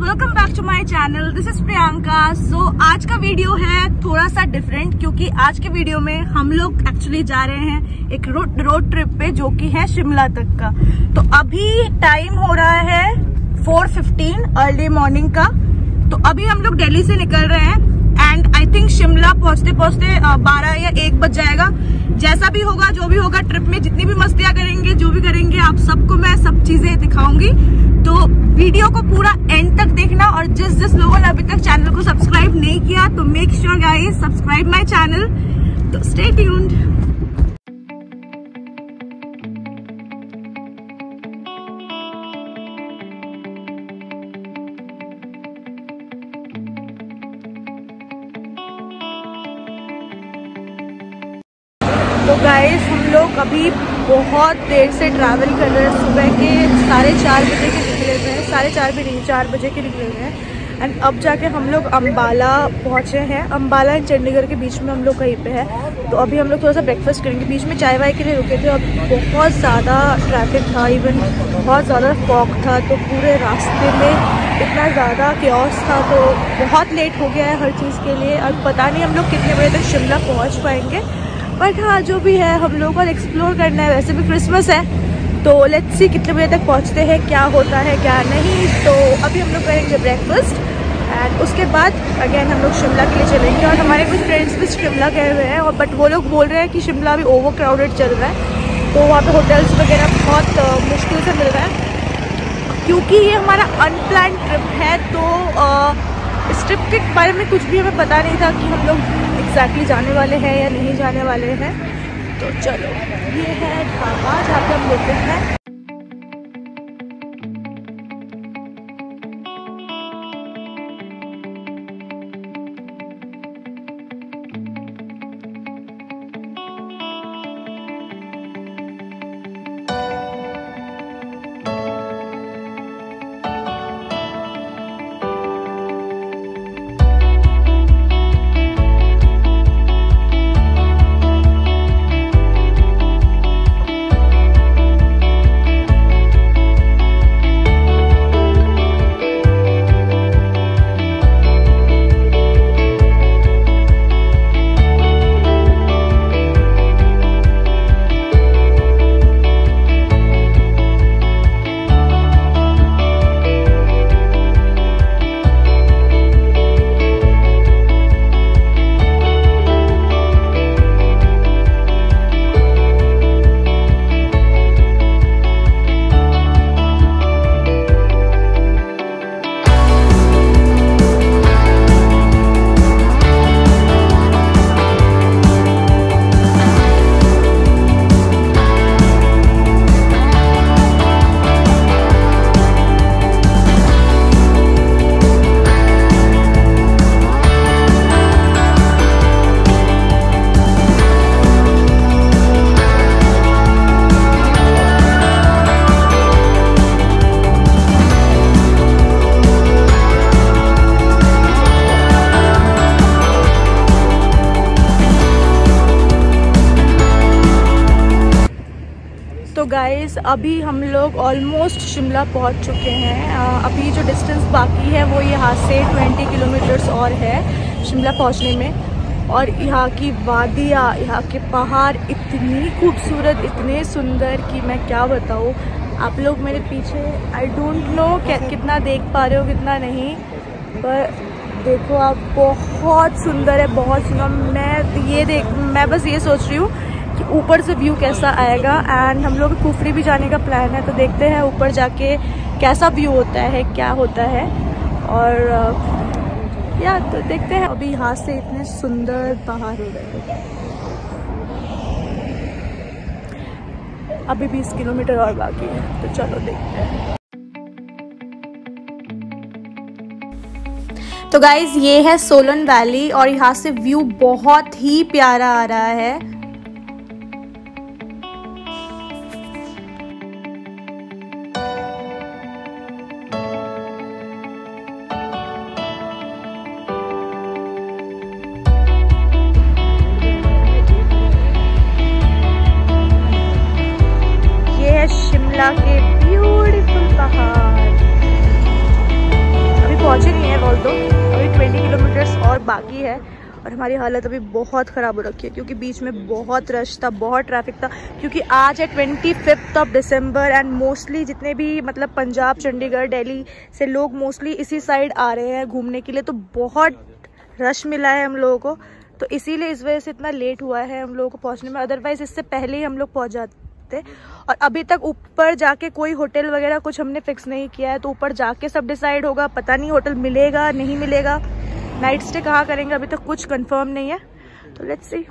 Welcome back to my channel this is Priyanka so आज का video है थोड़ा सा डिफरेंट क्योंकि आज के वीडियो में हम लोग एक्चुअली जा रहे हैं एक रोड रोड ट्रिप पे जो कि है शिमला तक का। तो अभी टाइम हो रहा है 4:15 अर्ली मॉर्निंग का। तो अभी हम लोग दिल्ली से निकल रहे हैं एंड आई थिंक शिमला पहुँचते पहुँचते बारह या एक बज जाएगा। जैसा भी होगा, जो भी होगा ट्रिप में जितनी भी मस्तियाँ करेंगे, जो भी करेंगे, आप सबको मैं सब चीज़ें दिखाऊँगी। तो वीडियो को पूरा एंड तक देखना और जिस जिस लोगों ने अभी तक चैनल को सब्सक्राइब नहीं किया तो make sure guys subscribe my channel तो स्टे ट्यून्ड तो गाइस हम लोग अभी बहुत देर से ट्रैवल कर रहे हैं। सुबह के साढ़े चार बजे के साढ़े चार भी नहीं, चार बजे के निकले हुए हैं। एंड अब जाके हम लोग अम्बाला पहुँचे हैं। अम्बाला एंड चंडीगढ़ के बीच में हम लोग कहीं पे है। तो अभी हम लोग थोड़ा सा ब्रेकफास्ट करेंगे। बीच में चाय वाय के लिए रुके थे। और बहुत ज़्यादा ट्रैफ़िक था इवन बहुत ज़्यादा फॉक था। तो पूरे रास्ते में इतना ज़्यादा क्योस था। तो बहुत लेट हो गया है हर चीज़ के लिए। और पता नहीं हम लोग कितने बजे तक शिमला पहुँच पाएँगे। बट हाँ जो भी है हम लोगों को एक्सप्लोर करना है। वैसे भी क्रिसमस है। तो लेट्स सी कितने बजे तक पहुँचते हैं क्या होता है क्या नहीं। तो अभी हम लोग करेंगे ब्रेकफास्ट एंड उसके बाद अगेन हम लोग शिमला के लिए चलेंगे और हमारे कुछ फ्रेंड्स भी शिमला गए हुए हैं और बट वो लोग बोल रहे हैं कि शिमला अभी ओवर क्राउडेड चल रहा है। तो वहाँ पे होटल्स वगैरह बहुत मुश्किल से मिल रहा है। क्योंकि ये हमारा अनप्लान ट्रिप है तो uh, इस ट्रिप के बारे में कुछ भी हमें पता नहीं था कि हम लोग एग्जैक्टली exactly जाने वाले हैं या नहीं जाने वाले हैं। तो चलो ये है ढाबा जहाँ पे हम लेते हैं। अभी हम लोग ऑलमोस्ट शिमला पहुँच चुके हैं। अभी जो डिस्टेंस बाकी है वो यहाँ से 20 किलोमीटर्स और है शिमला पहुँचने में। और यहाँ की वादियाँ, यहाँ के पहाड़ इतनी खूबसूरत, इतने सुंदर कि मैं क्या बताऊँ। आप लोग मेरे पीछे आई डोंट नो कितना देख पा रहे हो, कितना नहीं, पर देखो आप, बहुत सुंदर है, बहुत सुंदर। मैं ये देख, मैं बस ये सोच रही हूँ कि ऊपर से व्यू कैसा आएगा? एंड हम लोग कुफरी भी जाने का प्लान है तो देखते हैं ऊपर जाके कैसा व्यू होता है, क्या होता है। और या तो देखते हैं। अभी यहाँ से इतने सुंदर पहाड़ हो गए। अभी 20 किलोमीटर और बाकी है तो चलो देखते हैं। तो गाइज़ ये है सोलन वैली और यहाँ से व्यू बहुत ही प्यारा आ रहा है। बाकी है। और हमारी हालत अभी बहुत ख़राब हो रखी है, क्योंकि बीच में बहुत रश था, बहुत ट्रैफ़िक था, क्योंकि आज है twenty fifth of December and mostly जितने भी मतलब पंजाब, चंडीगढ़, दिल्ली से लोग मोस्टली इसी साइड आ रहे हैं घूमने के लिए तो बहुत रश मिला है हम लोगों को। तो इसीलिए इस वजह से इतना लेट हुआ है हम लोगों को पहुँचने में। अदरवाइज़ इससे पहले ही हम लोग पहुँच जाते। और अभी तक ऊपर जाके कोई होटल वगैरह कुछ हमने फिक्स नहीं किया है तो ऊपर जाके सब डिसाइड होगा, पता नहीं होटल मिलेगा, नहीं मिलेगा। नाइट स्टे कहाँ करेंगे? अभी तक कुछ कंफर्म नहीं है। तो लेट्स सी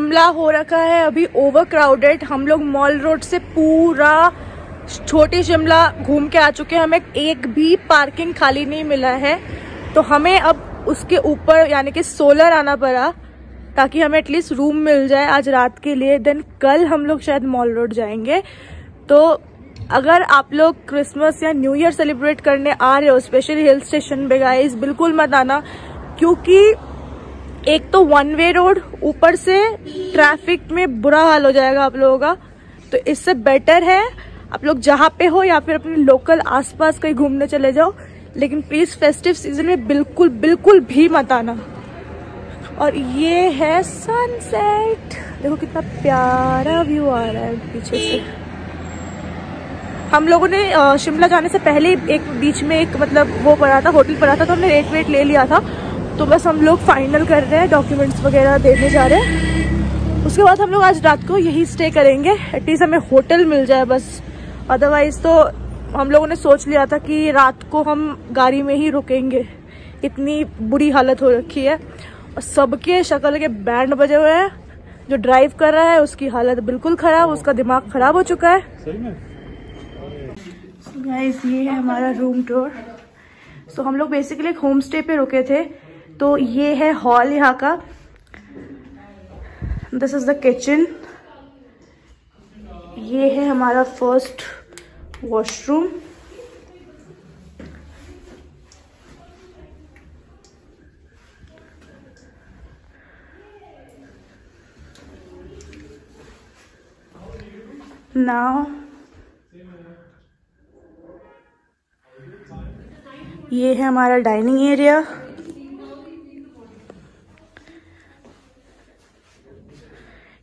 शिमला हो रखा है, अभी ओवर क्राउडेड हम लोग मॉल रोड से पूरा छोटी शिमला घूम के आ चुके हैं। हमें एक भी पार्किंग खाली नहीं मिला है। तो हमें अब उसके ऊपर, यानी कि सोलर आना पड़ा, ताकि हमें एटलीस्ट रूम मिल जाए आज रात के लिए। देन कल हम लोग शायद मॉल रोड जाएँगे। तो अगर आप लोग क्रिसमस या न्यू ईयर सेलिब्रेट करने आ रहे हो स्पेशली हिल स्टेशन पे गाइस बिल्कुल मत आना, क्योंकि एक तो वन वे रोड ऊपर से ट्रैफ़िक में बुरा हाल हो जाएगा आप लोगों का। तो इससे बेटर है आप लोग जहाँ पे हो या फिर अपने लोकल आसपास कहीं घूमने चले जाओ। लेकिन प्लीज़ फेस्टिव सीज़न में बिल्कुल बिल्कुल भी मत आना। और ये है सनसेट देखो कितना प्यारा व्यू आ रहा है पीछे से। हम लोगों ने शिमला जाने से पहले एक बीच में एक मतलब वो पड़ा था, होटल पड़ा था तो हमने रेट वेट ले लिया था। तो बस हम लोग फाइनल कर रहे हैं डॉक्यूमेंट्स वगैरह देने जा रहे हैं। उसके बाद हम लोग आज रात को यही स्टे करेंगे। एटलीस्ट हमें होटल मिल जाए बस। अदरवाइज़ तो हम लोगों ने सोच लिया था कि रात को हम गाड़ी में ही रुकेंगे। इतनी बुरी हालत हो रखी है। और सबके शक्ल के बैंड बजे हुए हैं। जो ड्राइव कर रहा है उसकी हालत बिल्कुल खराब उसका दिमाग खराब हो चुका है। गाइस ये है हमारा रूम टूर सो हम लोग बेसिकली एक होम स्टे पे रुके थे। तो ये है हॉल यहाँ का। दिस इज़ द किचन ये है हमारा फ़र्स्ट वॉशरूम नाउ ये है हमारा डाइनिंग एरिया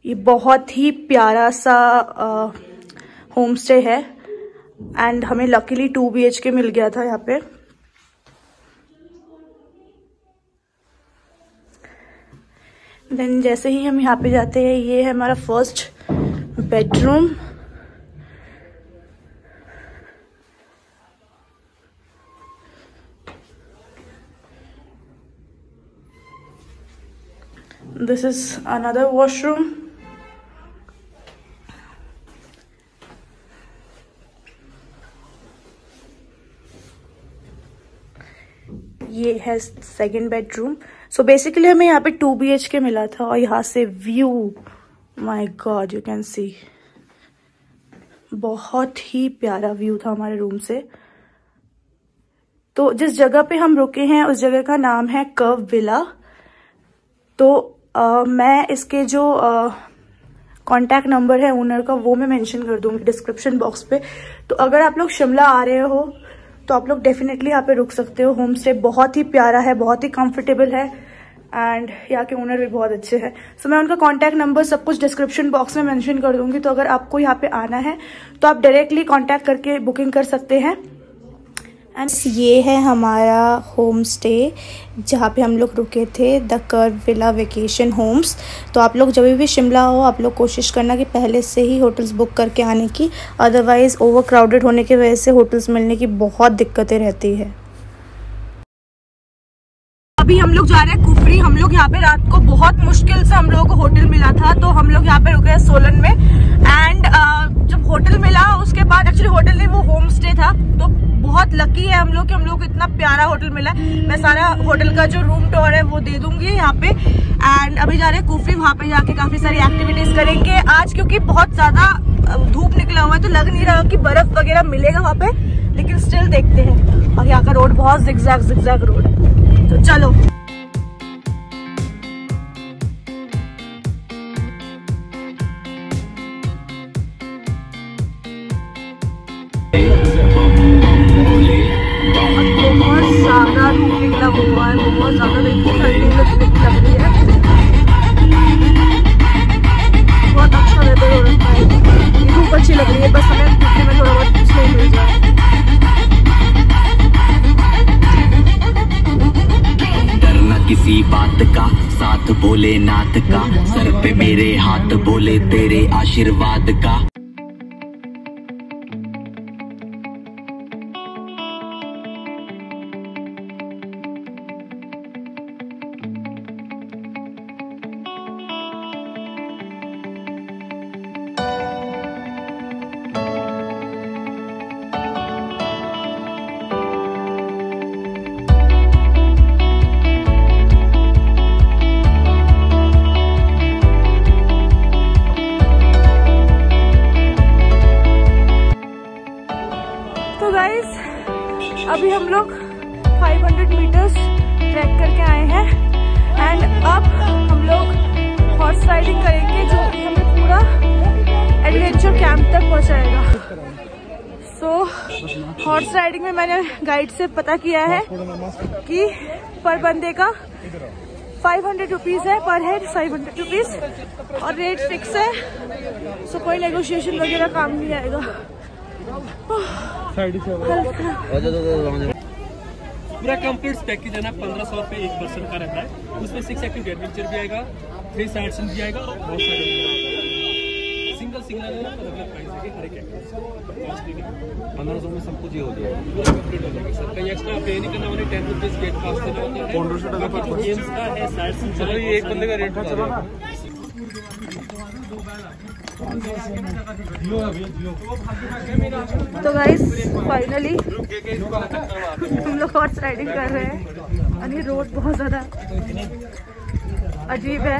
ये बहुत ही प्यारा सा होम स्टे है। एंड हमें लकीली टू बी के मिल गया था यहाँ पे। देन जैसे ही हम यहाँ पे जाते हैं, ये है हमारा first bedroom this is another washroom ये है सेकंड बेडरूम सो बेसिकली हमें यहाँ पे टू बी एच के मिला था और यहाँ से view my God you can see बहुत ही प्यारा व्यू था हमारे रूम से. तो जिस जगह पे हम रुके हैं उस जगह का नाम है कर्व विला तो आ, मैं इसके जो कांटेक्ट नंबर है ओनर का वो मैं मेंशन कर दूँगी डिस्क्रिप्शन बॉक्स पे. तो अगर आप लोग शिमला आ रहे हो तो आप लोग डेफिनेटली यहाँ पे रुक सकते हो। होम स्टे बहुत ही प्यारा है बहुत ही कंफर्टेबल है। एंड यहाँ के ओनर भी बहुत अच्छे हैं। सो so, मैं उनका कॉन्टैक्ट नंबर सब कुछ डिस्क्रिप्शन बॉक्स में मेंशन कर दूँगी। तो अगर आपको यहाँ पे आना है तो आप डायरेक्टली कॉन्टैक्ट करके बुकिंग कर सकते हैं। एंड ये है हमारा होम स्टे जहाँ पे हम लोग रुके थे द कर विला वेकेशन होम्स तो आप लोग जब भी शिमला हो, आप लोग कोशिश करना कि पहले से ही होटल्स बुक करके आने की अदरवाइज़ ओवर क्राउडेड होने की वजह से होटल्स मिलने की बहुत दिक्कतें रहती है। अभी हम लोग जा रहे हैं कुफरी। हम लोग यहाँ पे रात को बहुत मुश्किल से हम लोगों को होटल मिला था तो हम लोग यहाँ पे रुके हैं सोलन में। एंड uh, जब होटल मिला उसके बाद एक्चुअली होटल नहीं वो होम स्टे था। तो बहुत लकी है हम लोग कि हम लोग को इतना प्यारा होटल मिला मैं सारा होटल का जो रूम टूर है वो दे दूँगी यहाँ पे। एंड अभी जा रहे हैं कुफरी वहाँ पे जाके काफ़ी सारी एक्टिविटीज़ करेंगे। आज क्योंकि बहुत ज़्यादा धूप निकला हुआ है तो लग नहीं रहा कि बर्फ़ वगैरह मिलेगा वहाँ पे। लेकिन स्टिल देखते हैं। और यहाँ का रोड बहुत जिगजैग जिगजैग रोड है तो चलो। हॉर्स राइडिंग में मैंने गाइड से पता किया है कि पर बंदे का फाइव हंड्रेड रुपीज़ है per head five hundred rupees और रेट फिक्स है सो कोई नेगोशिएशन वगैरह काम नहीं आएगा। पूरा कंप्लीट पैकेज है ना पंद्रह सौ रुपए एक पर्सन का रहता है। उसमें सिक्स एक्टिव एडवेंचर भी आएगा थ्री साइड भी आएगा और बहुत सारे सिंगल सिंगल है अलग अलग प्राइस है हर एक पंद्रह सौ में सब कुछ ही हो जाएगा। हो सर कहीं एक्स्ट्रा पे नहीं करना टेन रुपीज़ गेट पास देना होता है। पंद्रह सौ टका पर गेम्स का है साइड चलो ये एक बंदे का रेट बता दो। तो गाइस फाइनली हम लोग हॉर्स राइडिंग कर रहे हैं। और ये रोड बहुत ज़्यादा अजीब है।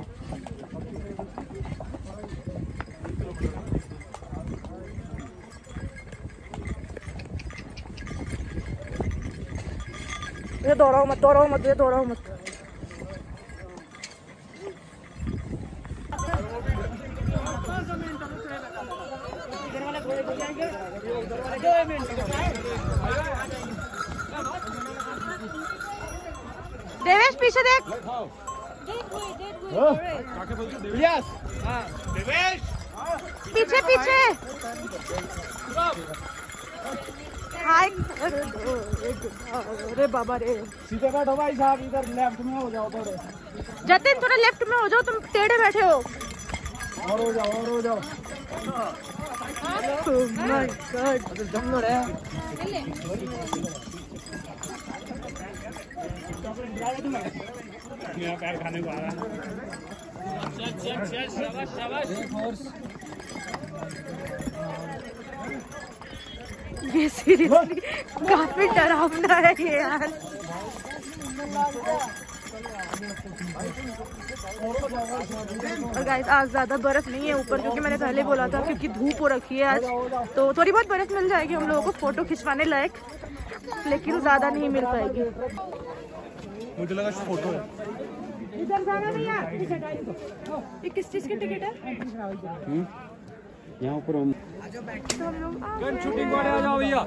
दोहराओ मत दोहराओ मत ये दोहराओ मत देवेश पीछे देख पीछे पीछे हाय अरे सीधे बैठो भाई साहब इधर लेफ़्ट में हो जाओ थोड़े। जतिन थोड़ा लेफ़्ट में हो जाओ तुम टेढ़े बैठे हो। और हो जाओ और हो जाओ। Oh my God. जंगल है पैर खाने को आ रहा है। ये सीरियसली काफ़ी डरावना है ये यार। और गाइस आज ज़्यादा बर्फ़ नहीं है ऊपर क्योंकि मैंने पहले बोला था क्योंकि धूप हो रखी है आज। तो थोड़ी बहुत बर्फ़ मिल जाएगी हम लोगों को फ़ोटो खिंचवाने लायक लेकिन ज़्यादा नहीं मिल पाएगी। मुझे लगा फ़ोटो है। इधर जाना भैया है? ये किस चीज़ की टिकट है? यहाँ पर हम तो गए शूटिंग वाले आ जाओ भैया।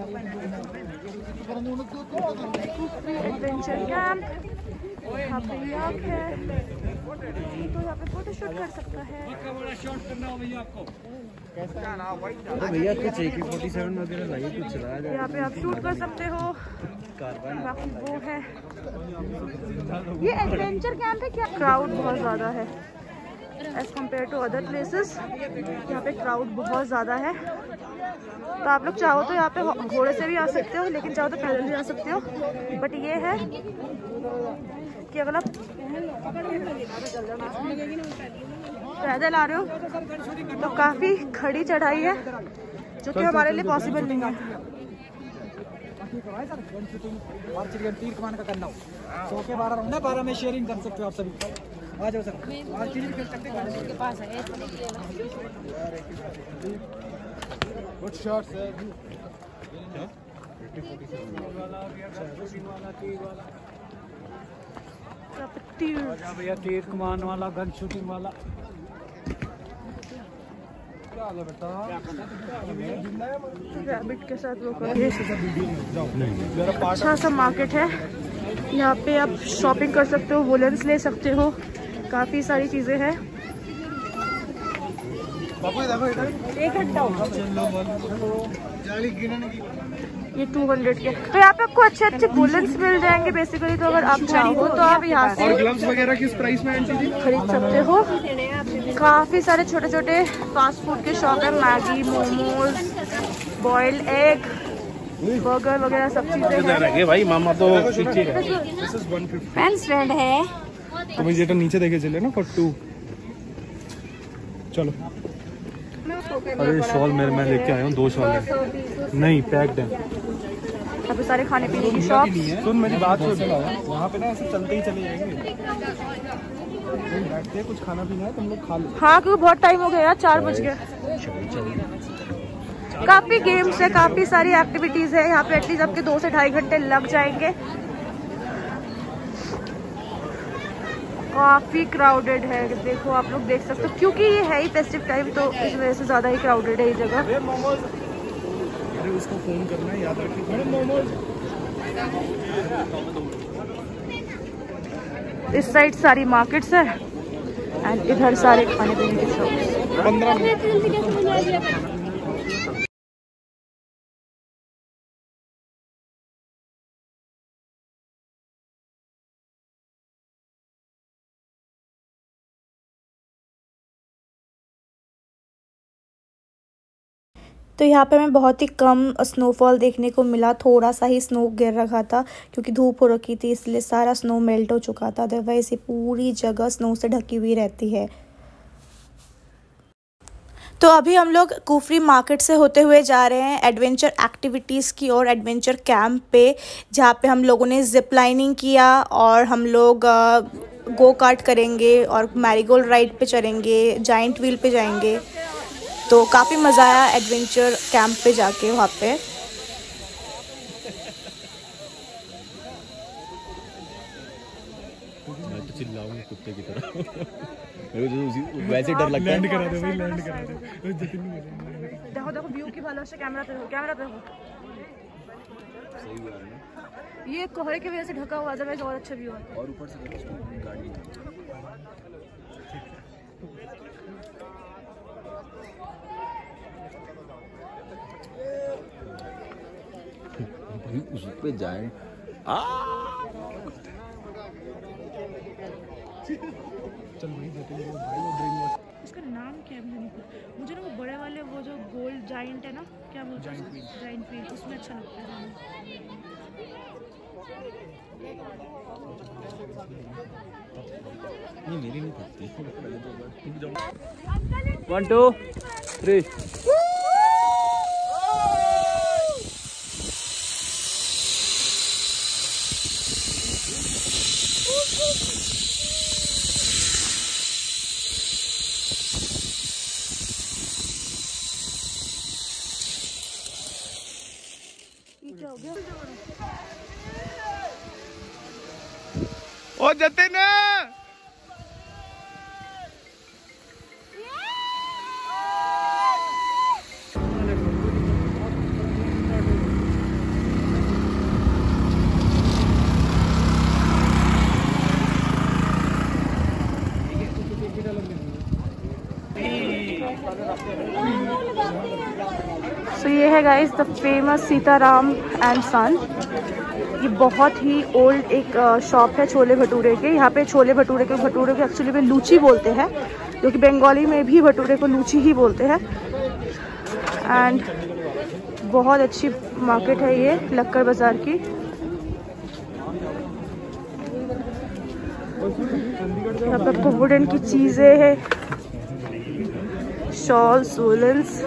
एडवेंचर कैंप यहाँ पे याक है। तो यहाँ पे फ़ोटो शूट कर सकता है। करना आपको तो भैया कुछ ए के फोर्टी सेवन वगैरह लाइए कुछ चलाया जाए। यहाँ पे आप शूट कर सकते हो। बाकी वो है। ये एडवेंचर कैंप है क्या? क्राउड बहुत ज़्यादा है। As compare to other places यहाँ पे क्राउड बहुत ज़्यादा है तो आप लोग चाहो तो यहाँ पे घोड़े से भी आ सकते हो लेकिन चाहो तो पैदल भी आ सकते हो बट ये है कि अगर आप पैदल आ रहे हो तो काफ़ी खड़ी चढ़ाई है जो कि हमारे लिए पॉसिबल नहीं है तीर कमान का करना हो सौ के बारह बारह में शेयरिंग कर सकते हो आप सभी आ जाओ सर और चीज़ भी खेल सकते हैं के पास है गुड शॉट सर भैया तीर कमान वाला गन शूटिंग वाला। है रैबिट के साथ वो अच्छा सा मार्केट है। यहाँ पे आप शॉपिंग कर सकते हो वुलन्स ले सकते हो। काफ़ी सारी चीज़ें हैं। ये टू हंड्रेड के। तो यहाँ पे आपको अच्छे अच्छे वुलन्स मिल जाएँगे बेसिकली तो अगर आप चाहो तो आप यहाँ से ग्लव्स वगैरह किस प्राइस में खरीद सकते हो। काफ़ी सारे छोटे छोटे फास्ट फ़ूड के शॉप है। Maggi momos boiled egg burger वगैरह सब चीज़ें हैं। भाई मामा तो फ्रेंड है। तो भाई जेटा नीचे देखे चले ना फॉर टू चलो। अरे शॉल मेरे मैं लेके आया हूँ दो शॉल है। नहीं पैक्ड है। यहाँ पे सारे खाने पीने की शॉप सुन मेरी बात सुन। वहाँ पे ना ऐसे चलते ही चले जाएँगे। बैठते हैं कुछ खाना पीना है तुम लोग खा लो हाँ। क्योंकि बहुत टाइम हो गया चार बज गए। काफ़ी गेम्स है काफ़ी सारी एक्टिविटीज़ है। यहाँ पे एटलीस्ट आपके दो से ढाई घंटे लग जाएँगे। काफ़ी क्राउडेड है देखो आप लोग देख सकते हो। क्योंकि ये है ही फेस्टिव टाइम तो इस वजह से ज़्यादा ही क्राउडेड है ये जगह। अरे उसको फ़ोन करना है याद रखिए। इस साइड सारी मार्केट्स है एंड इधर सारे खाने पीने के शॉप तो यहाँ पे हमें बहुत ही कम स्नोफॉल देखने को मिला। थोड़ा सा ही स्नो गिर रखा था, क्योंकि धूप हो रखी थी, इसलिए सारा स्नो मेल्ट हो चुका था। अदरवाइज़ ये पूरी जगह स्नो से ढकी हुई रहती है। तो अभी हम लोग कुफरी मार्केट से होते हुए जा रहे हैं एडवेंचर एक्टिविटीज़ की और एडवेंचर कैंप पे, जहाँ पे हम लोगों ने जिप लाइनिंग किया और हम लोग गो कार्ट करेंगे और मैरीगोल्ड राइड पे चलेंगे जाइंट व्हील पे जाएँगे। तो काफ़ी मज़ा आया एडवेंचर कैंप पे जाके वहाँ पे। मैं तो कुत्ते की तरह। मेरे को उसी वैसे डर लगता है। करा दे भाई लैंड करा दे। देखो देखो व्यू की भालो से कैमरा पे हो कैमरा पे हो। ये कोहरे की वजह से ढका हुआ अदरवाइज़ और अच्छा व्यू है। और ऊपर से गाड़ी भाई उस पे जाए। आ! चल भाई इसका नाम क्या है मुझे नहीं पता। मुझे ना वो बड़े वाले वो जो गोल्ड जाइंट है ना क्या बोलते हैं जाइंट व्हील उसमें अच्छा लगता है। नहीं मेरी नहीं फटती वन टू थ्री ना। सो ये है guys the famous Sitaram and son ये बहुत ही ओल्ड एक शॉप है छोले भटूरे के। यहाँ पे छोले भटूरे के, भटूरे को एक्चुअली में लूची बोलते हैं, जो कि बंगाली में भी भटूरे को लूची ही बोलते हैं। एंड बहुत अच्छी मार्केट है ये लक्कर बाज़ार की। यहाँ वुडन की चीज़ें है। शॉल्स वुलन्स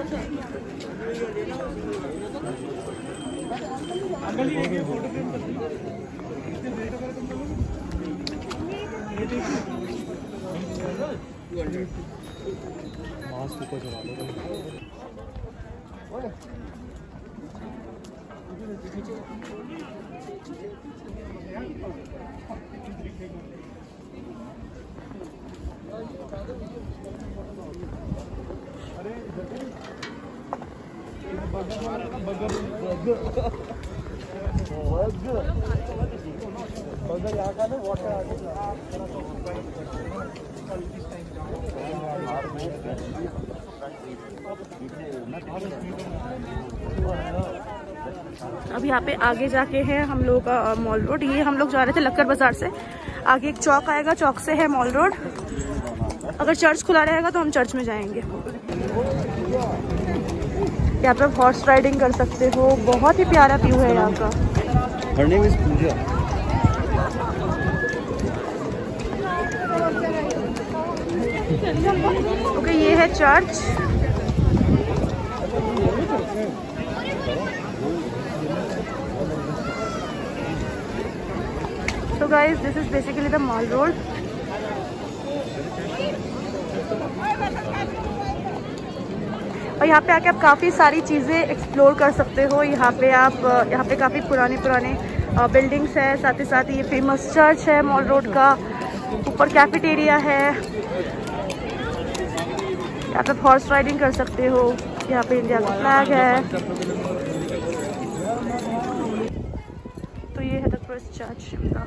मास्क ऊपर चला अरे बगर बगर बगर अब यहाँ पे आगे जाके है हम लोग का मॉल रोड। ये हम लोग जा रहे थे लक्कर बाज़ार से। आगे एक चौक आएगा, चौक से है मॉल रोड। अगर चर्च खुला रहेगा तो हम चर्च में जाएँगे। यहाँ पे हॉर्स राइडिंग कर सकते हो। बहुत ही प्यारा व्यू है यहाँ का। ये है church So guys this is basically the mall road. और यहाँ पे आके आप काफ़ी सारी चीज़ें एक्सप्लोर कर सकते हो। यहाँ पे आप, यहाँ पे काफ़ी पुराने पुराने बिल्डिंग्स है, साथ ही साथ ये फ़ेमस चर्च है मॉल रोड का। ऊपर कैफेटेरिया है। यहाँ पे हॉर्स राइडिंग कर सकते हो। यहाँ पे इंडिया का फ्लैग है। तो ये है द फ़र्स्ट चर्च शिमला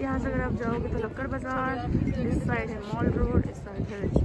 यहाँ से अगर आप जाओगे तो लक्कड़ बाज़ार इस साइड है मॉल रोड इस साइड है रिच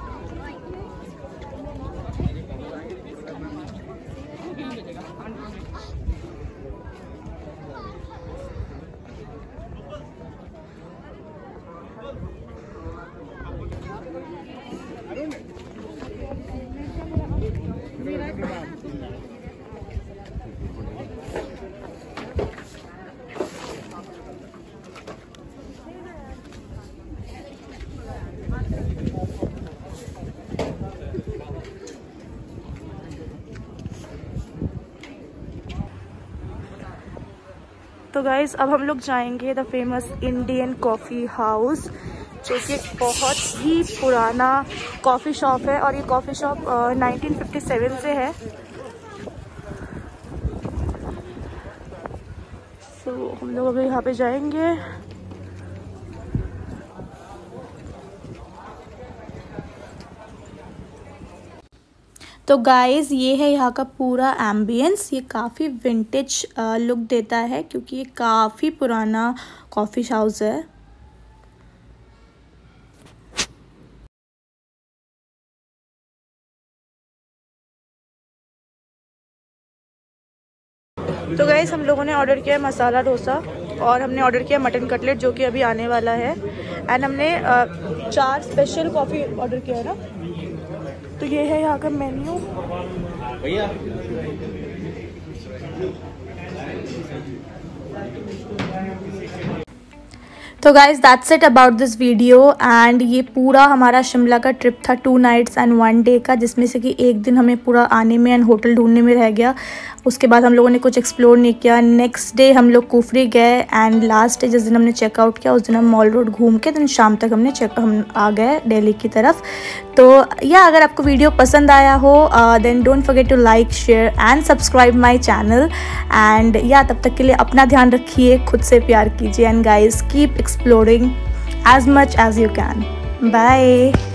तो गाइज़ अब हम लोग जाएँगे the famous Indian coffee house जो कि बहुत ही पुराना कॉफ़ी शॉप है और ये कॉफ़ी शॉप 1957 से है। तो so, हम लोग अभी यहाँ पे जाएँगे। तो गाइस ये है यहाँ का पूरा एम्बियंस ये काफ़ी विंटेज लुक देता है क्योंकि ये काफ़ी पुराना कॉफ़ी हाउस है। तो गाइस हम लोगों ने ऑर्डर किया है मसाला डोसा और हमने ऑर्डर किया मटन कटलेट जो कि अभी आने वाला है। एंड हमने चार स्पेशल कॉफ़ी ऑर्डर किया है ना? तो ये है यहाँ का मेन्यू। तो guys that's it about this video and ये पूरा हमारा शिमला का ट्रिप था two nights and one day का, जिसमें से कि एक दिन हमें पूरा आने में एंड होटल ढूँढने में रह गया। उसके बाद हम लोगों ने कुछ एक्सप्लोर नहीं किया। नेक्स्ट डे हम लोग कुफरी गए एंड लास्ट डे जिस दिन हमने चेकआउट किया, उस दिन हम मॉल रोड घूम के दिन शाम तक हमने चेक हम आ गए दिल्ली की तरफ़। तो या अगर आपको वीडियो पसंद आया हो then don't forget to like share and subscribe my channel and या तब तक के लिए अपना ध्यान रखिए, खुद से प्यार कीजिए। And guys keep exploring as much as you can. Bye.